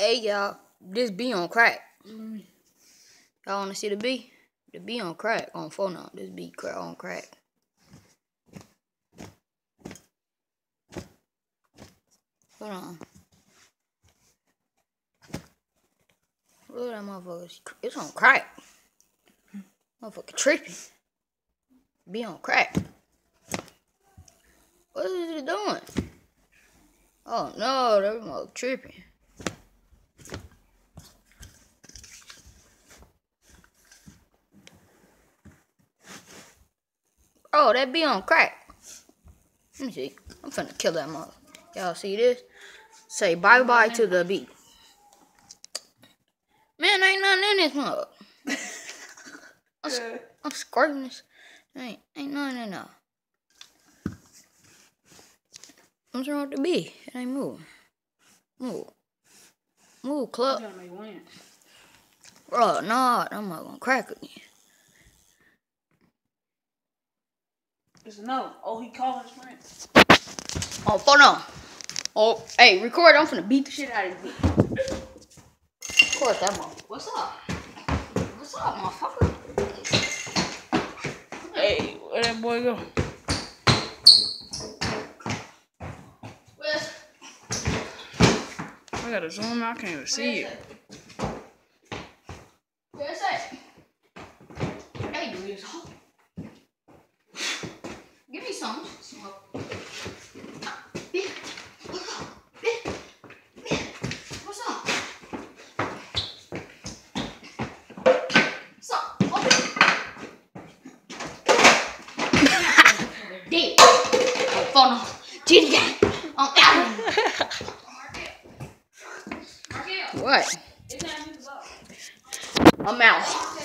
Hey y'all, this bee on crack. Mm-hmm. Y'all wanna see the bee? The bee on crack on phone now. This bee crack on crack. Hold on. Look at that motherfucker. It's on crack. Motherfucker tripping. Be on crack. What is it doing? Oh no, that motherfucker tripping. Oh, that be on crack. Let me see. I'm finna kill that mother. Y'all see this? Say bye bye to the beat. Man, ain't nothing in this mug. I'm, I'm squirting this. Ain't ain't nothing in there. What's wrong with the bee? It ain't moving. Move. Move, club. Bro, nah, I'm not gonna crack again. It's a no. Oh, he called his friends. Oh, phone on. Oh, hey, record. I'm finna beat the shit out of you. beat. Record that motherfucker. What's up? What's up, motherfucker? Hey, where that boy go? Where's I gotta zoom out. I can't even see it. Where's that? Hey, you is home. Give me some. Smoke. Ah, bitch. What's up? Bitch. Bitch. What's up? What's up? Dead. Phone off. Titty gang. I'm. What? I'm out.